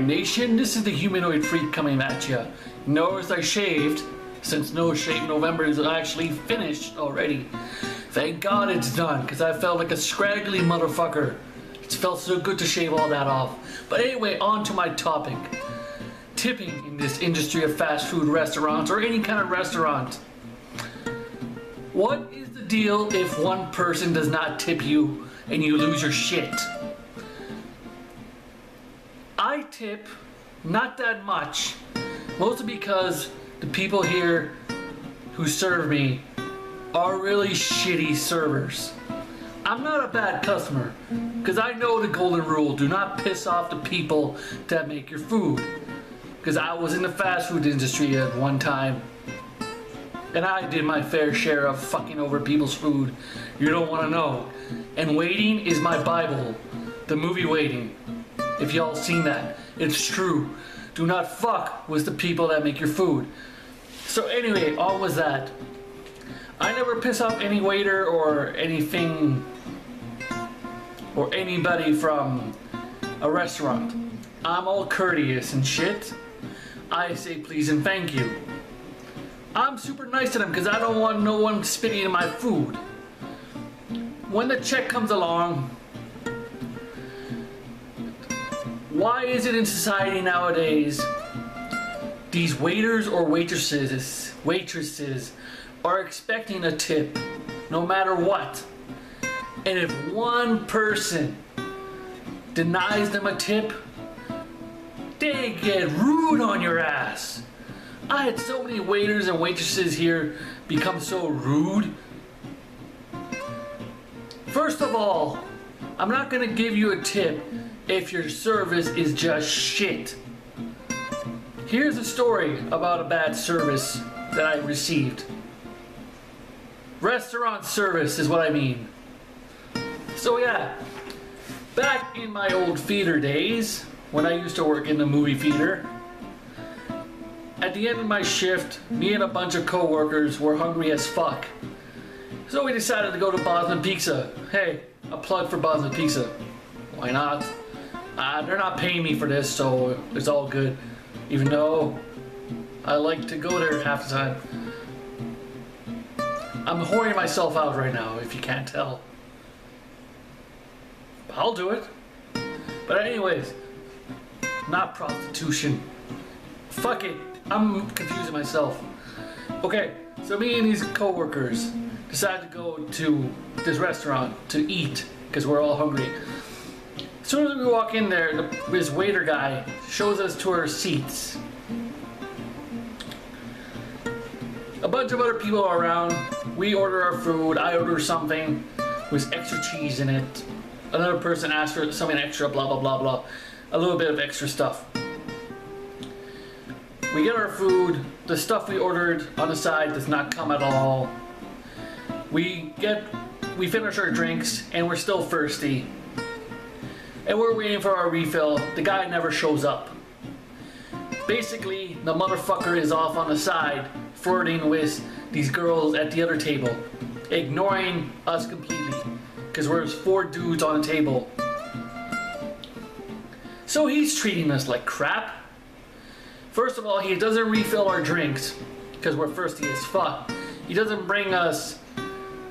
Nation. This is the Humanoid Freak coming at you. Notice I shaved, since No Shave November is actually finished already. Thank God it's done, because I felt like a scraggly motherfucker. It felt so good to shave all that off. But anyway, on to my topic. Tipping in this industry of fast food restaurants, or any kind of restaurant. What is the deal if one person does not tip you and you lose your shit? I tip not that much, mostly because the people here who serve me are really shitty servers. I'm not a bad customer because I know the golden rule do not piss off the people that make your food. Because I was in the fast food industry at one time and I did my fair share of fucking over people's food. You don't want to know. And Waiting is my Bible. The movie Waiting. If y'all seen that, it's true. Do not fuck with the people that make your food. So anyway, all was that. I never piss off any waiter or anything or anybody from a restaurant. I'm all courteous and shit. I say please and thank you. I'm super nice to them because I don't want no one spitting in my food. When the check comes along, why is it in society nowadays these waiters or waitresses waitresses are expecting a tip no matter what and if one person denies them a tip they get rude on your ass I had so many waiters and waitresses here become so rude. First of all, I'm not gonna give you a tip if your service is just shit. Here's a story about a bad service that I received. Restaurant service is what I mean. So yeah, back in my old feeder days, when I used to work in the movie theater, at the end of my shift, me and a bunch of coworkers were hungry as fuck. So we decided to go to Boston Pizza. Hey, a plug for Boston Pizza. Why not? Uh, they're not paying me for this, so it's all good. Even though I like to go there half the time. I'm whoring myself out right now, if you can't tell. I'll do it. But anyways, not prostitution. Fuck it. I'm confusing myself. Okay, so me and these coworkers decided to go to this restaurant to eat because we're all hungry. As soon as we walk in there, this waiter guy shows us to our seats. A bunch of other people are around. We order our food. I order something with extra cheese in it. Another person asks for something extra, blah, blah, blah, blah. A little bit of extra stuff. We get our food. The stuff we ordered on the side does not come at all. We get, we finish our drinks and we're still thirsty. And we're waiting for our refill. The guy never shows up. Basically, the motherfucker is off on the side flirting with these girls at the other table, ignoring us completely because we're four dudes on a table. So he's treating us like crap. First of all, he doesn't refill our drinks because we're thirsty as fuck. He doesn't bring us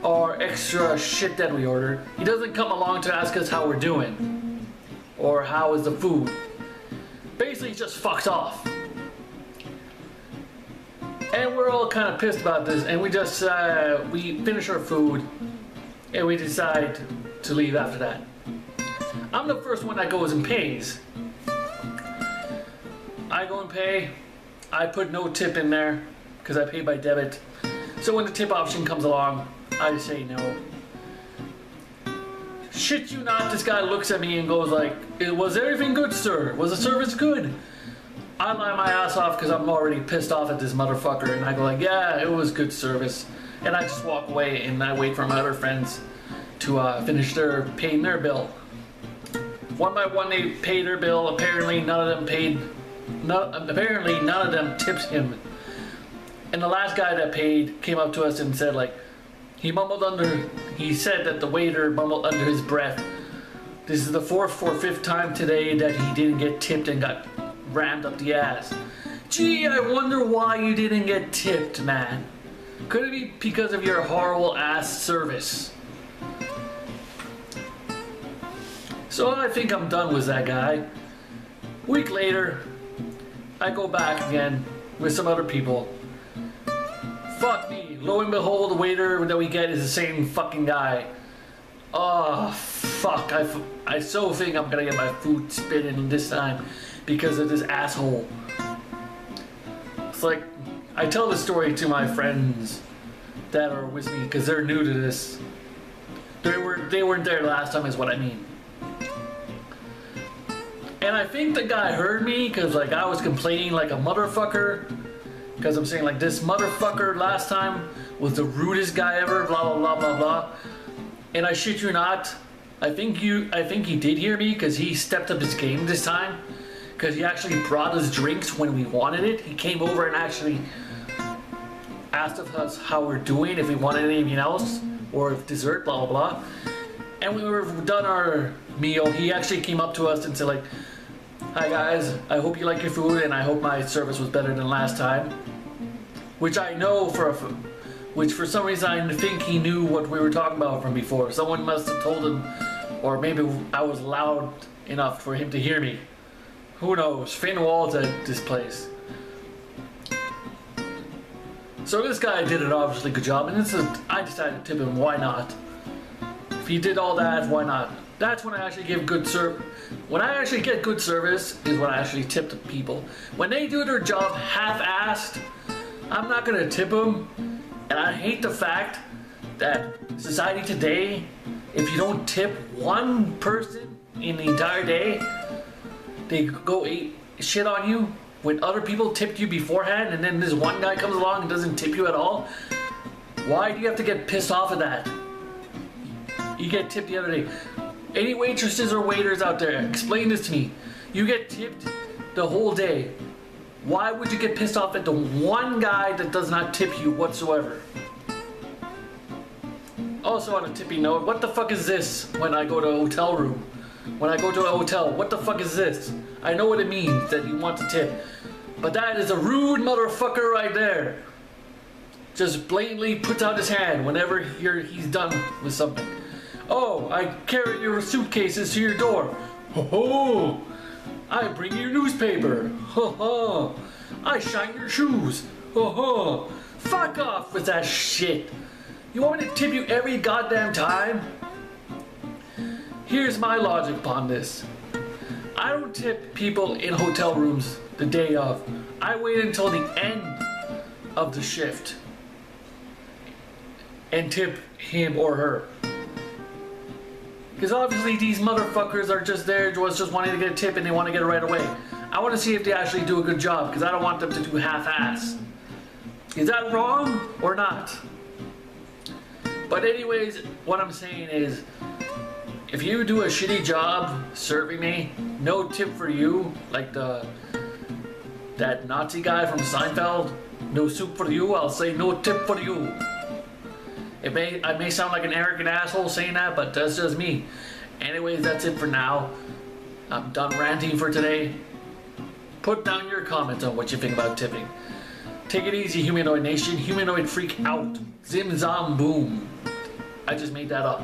our extra shit that we ordered. He doesn't come along to ask us how we're doing or how is the food. Basically, just fucks off. And we're all kind of pissed about this, and we just uh, we finish our food, and we decide to leave after that. I'm the first one that goes and pays. I go and pay. I put no tip in there because I pay by debit. So when the tip option comes along, I say no. Shit you not, this guy looks at me and goes like, was everything good, sir? Was the service good? I lie my ass off because I'm already pissed off at this motherfucker and I go like, yeah, it was good service. And I just walk away and I wait for my other friends to uh, finish their paying their bill. One by one they pay their bill. Apparently none of them paid No, apparently none of them tipped him. And the last guy that paid came up to us and said like, he mumbled under, he said that the waiter mumbled under his breath, this is the fourth or fifth time today that he didn't get tipped and got rammed up the ass. Gee, I wonder why you didn't get tipped, man. Could it be because of your horrible ass service? So I think I'm done with that guy. Week later, I go back again with some other people. Fuck me. Lo and behold, the waiter that we get is the same fucking guy. Oh, fuck. I, I so think I'm gonna get my food spinning this time because of this asshole. It's like, I tell the story to my friends that are with me because they're new to this. They, were, they weren't there last time is what I mean. And I think the guy heard me because like I was complaining like a motherfucker. Because I'm saying like this motherfucker last time was the rudest guy ever, blah blah blah blah blah. And I shit you not, I think you I think he did hear me because he stepped up his game this time. Because he actually brought us drinks when we wanted it. He came over and actually asked us how we're doing, if we wanted anything else, or if dessert, blah blah blah. And we were done our meal. He actually came up to us and said like, Hi guys, I hope you like your food and I hope my service was better than last time. Which I know for a, which for some reason I think he knew what we were talking about from before. Someone must have told him, or maybe I was loud enough for him to hear me. Who knows? Finn Walls at this place. So this guy did an obviously good job, and this is I decided to tip him. Why not? If he did all that, why not? That's when I actually give good service. When I actually get good service is when I actually tip the people. When they do their job half-assed, I'm not gonna tip them. And I hate the fact that society today, if you don't tip one person in the entire day, they go eat shit on you when other people tipped you beforehand and then this one guy comes along and doesn't tip you at all. Why do you have to get pissed off at that? You get tipped the other day. Any waitresses or waiters out there, explain this to me. You get tipped the whole day. Why would you get pissed off at the one guy that does not tip you whatsoever? Also on a tippy note, what the fuck is this when I go to a hotel room? When I go to a hotel, what the fuck is this? I know what it means that you want to tip. But that is a rude motherfucker right there. Just blatantly puts out his hand whenever he's done with something. Oh, I carry your suitcases to your door. Ho ho! I bring your newspaper. Ho ho! I shine your shoes. Ho ho! Fuck off with that shit. You want me to tip you every goddamn time? Here's my logic upon this. I don't tip people in hotel rooms the day of. I wait until the end of the shift and tip him or her. Because obviously these motherfuckers are just there, was just wanting to get a tip and they want to get it right away. I want to see if they actually do a good job because I don't want them to do half-ass. Is that wrong or not? But anyways, what I'm saying is, if you do a shitty job serving me, no tip for you, like the that Nazi guy from Seinfeld, no soup for you, I'll say no tip for you. It may I may sound like an arrogant asshole saying that, but that's just me. Anyways, that's it for now. I'm done ranting for today. Put down your comments on what you think about tipping. Take it easy, Humanoid Nation. Humanoid freak out. Zim zom boom. I just made that up.